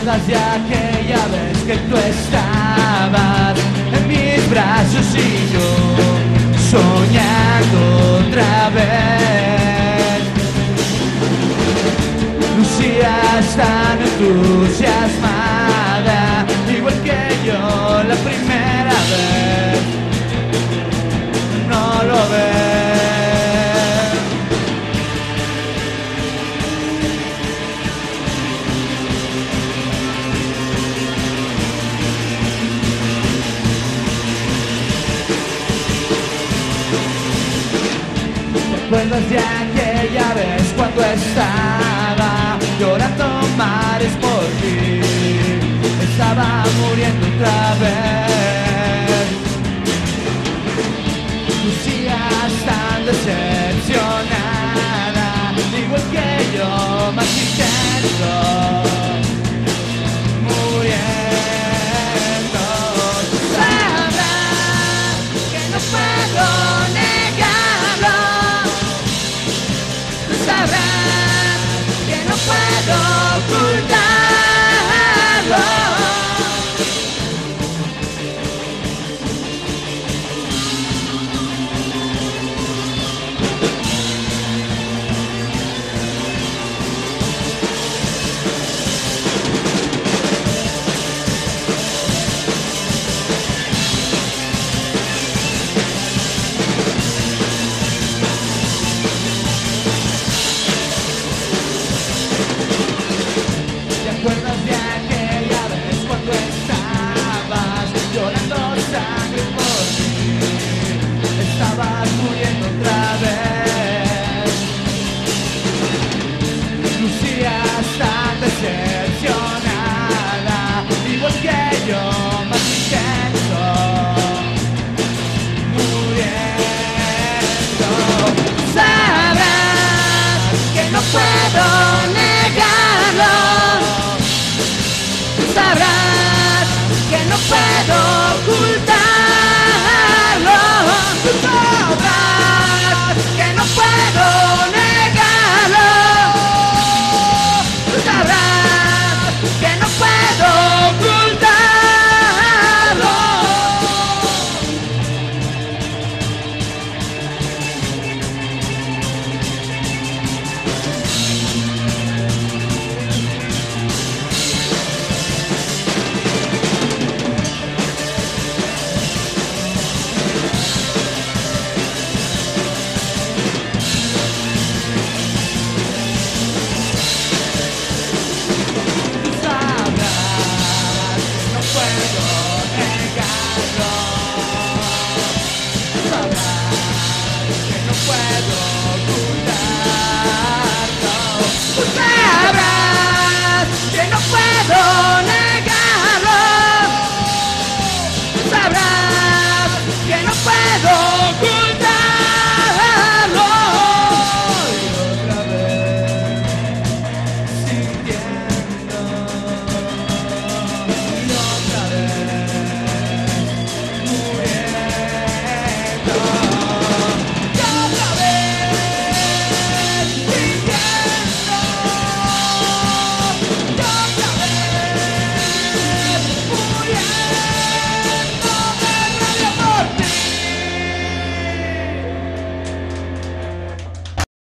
acuerdas de aquella vez que tú estabas en mis brazos y yo soñando otra vez? Lucías tan entusiasmada, recuerdas de aquella vez cuando estaba llorando mares por ti. Estaba muriendo otra vez. Lucías tan decepción no